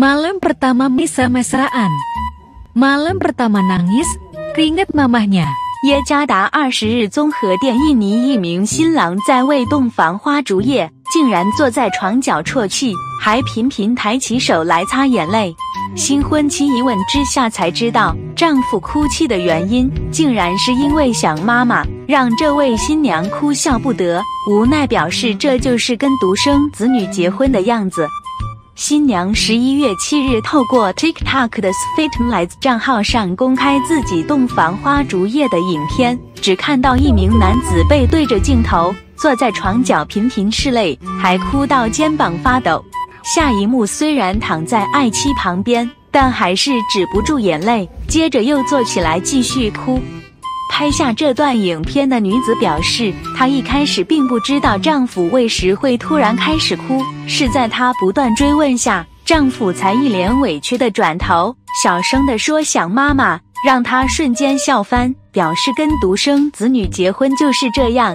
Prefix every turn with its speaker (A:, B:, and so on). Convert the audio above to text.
A: Malam pertama mesra-mesraan. Malam pertama nangis, keringet mamahnya.
B: 耶加达二十日综合店，印尼一名新郎在为洞房花烛夜，竟然坐在床角啜泣，还频频抬起手来擦眼泪。新婚妻一问之下才知道，丈夫哭泣的原因竟然是因为想妈妈，让这位新娘哭笑不得，无奈表示这就是跟独生子女结婚的样子。新娘十一月七日透过 TikTok 的 Sweetlights 账号上公开自己洞房花烛夜的影片，只看到一名男子背对着镜头坐在床角频频拭泪，还哭到肩膀发抖。下一幕虽然躺在爱妻旁边，但还是止不住眼泪，接着又坐起来继续哭。拍下这段影片的女子表示，她一开始并不知道丈夫为时会突然开始哭，是在她不断追问下，丈夫才一脸委屈的转头，小声的说想妈妈，让她瞬间笑翻，表示跟独生子女结婚就是这样。